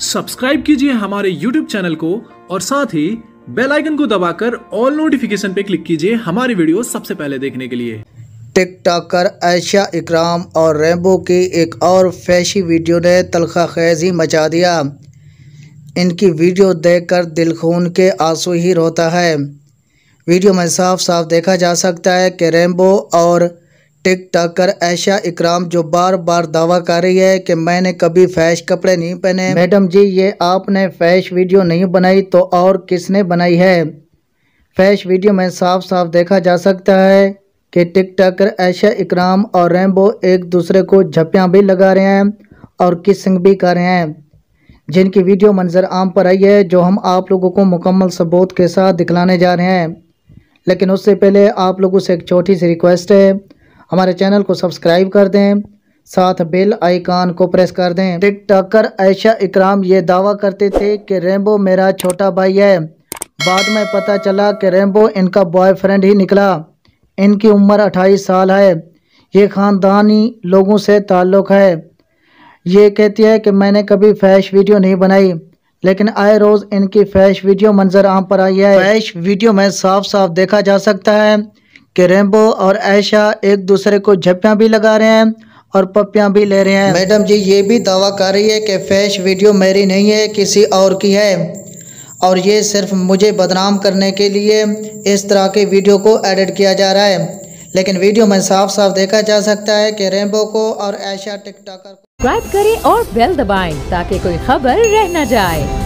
Subscribe कीजिए हमारे YouTube channel को और साथ ही बेल आइकन को दबाकर ऑल नोटिफिकेशन पे क्लिक कीजिए हमारी वीडियो सबसे पहले देखने के लिए। टिकटॉकर आयशा इकराम और रेम्बो की एक और फैशी वीडियो ने तलखा खेजी मचा दिया। इनकी वीडियो देखकर दिल खून के आँसू ही रोता है। वीडियो में साफ़ साफ़ देखा जा सकता है कि रेम्बो और टिक टाकर ऐशा इकराम जो बार बार दावा कर रही है कि मैंने कभी फैश कपड़े नहीं पहने। मैडम जी, ये आपने फैश वीडियो नहीं बनाई तो और किसने बनाई है? फैश वीडियो में साफ़ साफ़ देखा जा सकता है कि टिक टाकर ऐशा इकराम और रैम्बो एक दूसरे को झप्पियाँ भी लगा रहे हैं और किसिंग भी कर रहे हैं। जिनकी वीडियो मंजर आम पर आई है, जो हम आप लोगों को मुकम्मल सबूत के साथ दिखलाने जा रहे हैं। लेकिन उससे पहले आप लोगों से एक छोटी सी रिक्वेस्ट है हमारे चैनल को सब्सक्राइब कर दें, साथ बेल आइकान को प्रेस कर दें। टिकटॉकर ऐशा इकराम ये दावा करते थे कि रेम्बो मेरा छोटा भाई है। बाद में पता चला कि रेम्बो इनका बॉयफ्रेंड ही निकला। इनकी उम्र अट्ठाईस साल है। ये ख़ानदानी लोगों से ताल्लुक़ है। ये कहती है कि मैंने कभी फैश वीडियो नहीं बनाई, लेकिन आए रोज़ इनकी फैश वीडियो मंजर आम पर आई है। फैश वीडियो में साफ़ साफ़ देखा जा सकता है। कि रेम्बो और ऐशा एक दूसरे को झप्पियाँ भी लगा रहे हैं और पप्पियाँ भी ले रहे हैं। मैडम जी ये भी दावा कर रही है कि फैश वीडियो मेरी नहीं है किसी और की है। और ये सिर्फ़ मुझे बदनाम करने के लिए इस तरह के वीडियो को एडिट किया जा रहा है। लेकिन वीडियो में साफ़ साफ़ देखा जा सकता है कि रेम्बो को और ऐशा टिकटॉकर सब्सक्राइब करें और बेल दबाएँ ताकि कोई खबर रह न जाए।